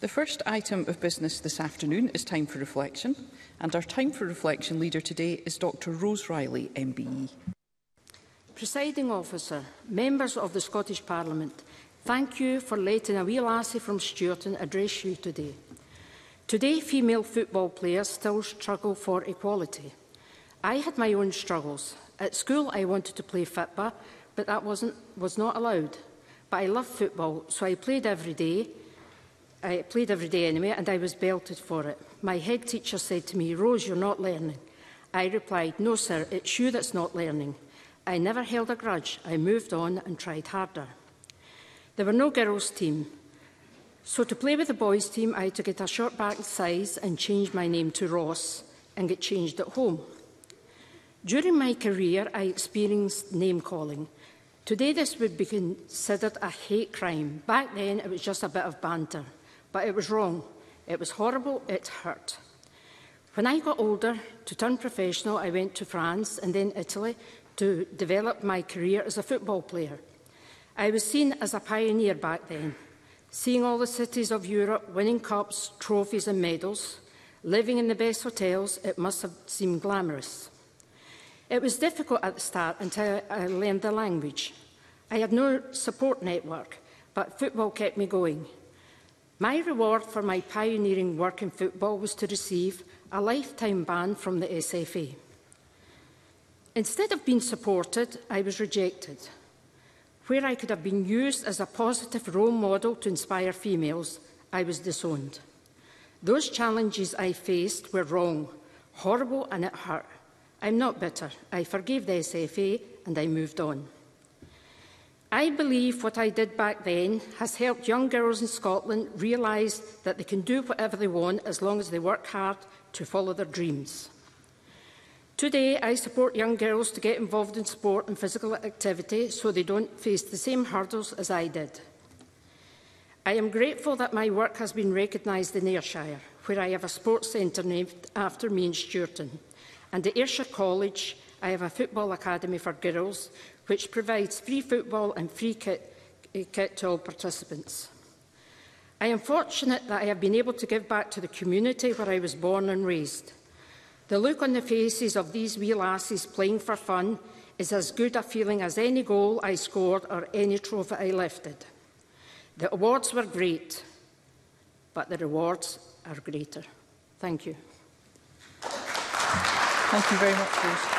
The first item of business this afternoon is time for reflection, and our time for reflection leader today is Dr Rose Riley, MBE. Presiding officer, members of the Scottish Parliament, thank you for letting a wee lassie from Stewarton address you today. Today, female football players still struggle for equality. I had my own struggles. At school, I wanted to play football, but that wasn't, was not allowed. But I love football, so I played every day I played every day anyway, and I was belted for it. My head teacher said to me, Rose, you're not learning. I replied, no, sir, it's you that's not learning. I never held a grudge. I moved on and tried harder. There were no girls' team, so to play with the boys' team, I had to get a short back size and change my name to Ross and get changed at home. During my career, I experienced name calling. Today, this would be considered a hate crime. Back then, it was just a bit of banter. But it was wrong. It was horrible. It hurt. When I got older, to turn professional, I went to France and then Italy to develop my career as a football player. I was seen as a pioneer back then, seeing all the cities of Europe winning cups, trophies and medals, living in the best hotels, it must have seemed glamorous. It was difficult at the start until I learned the language. I had no support network, but football kept me going. My reward for my pioneering work in football was to receive a lifetime ban from the SFA. Instead of being supported, I was rejected. Where I could have been used as a positive role model to inspire females, I was disowned. Those challenges I faced were wrong, horrible and it hurt. I'm not bitter. I forgave the SFA and I moved on. I believe what I did back then has helped young girls in Scotland realise that they can do whatever they want as long as they work hard to follow their dreams. Today, I support young girls to get involved in sport and physical activity so they don't face the same hurdles as I did. I am grateful that my work has been recognised in Ayrshire, where I have a sports centre named after me in Stewarton, and at Ayrshire College I have a football academy for girls, which provides free football and free kit, eh, kit to all participants. I am fortunate that I have been able to give back to the community where I was born and raised. The look on the faces of these wee lasses playing for fun is as good a feeling as any goal I scored or any trophy I lifted. The awards were great, but the rewards are greater. Thank you. Thank you very much, Bruce.